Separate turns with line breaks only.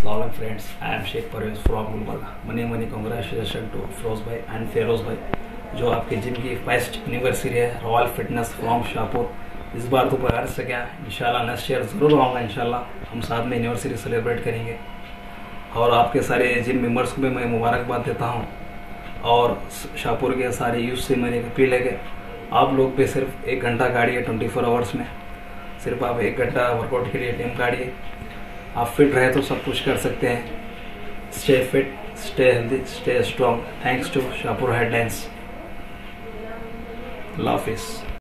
Assalamu friends, I am Sheikh Parvez from Gulbarga. Many many congratulations to Firoz भाई and Feroz भाई जो आपके gym की फ़र्स्ट एनिवर्सरी है रॉयल फिटनेस फ्रॉम शाहपुर इस बार तो पगार से क्या? इंशाल्लाह नेक्स्ट ईयर ज़रूर आऊँगा इंशाल्लाह। हम साथ में एनिवर्सरी सेलिब्रेट करेंगे। और आपके सारे जिम मेंबर्स को भी मैं मुबारकबाद देता हूँ। और शाहपुर के सारे यूथ से मेरी अपील है कि आप लोग भी सिर्फ़ एक घंटा काढ़िए ट्वेंटी फोर आवर्स में। सिर्फ़ आप एक घंटा वर्कआउट के लिए टाइम काढ़िए आप फिट रहे तो सब कुछ कर सकते हैं. Stay fit stay healthy stay strong thanks to Shahpur headlines Hafiz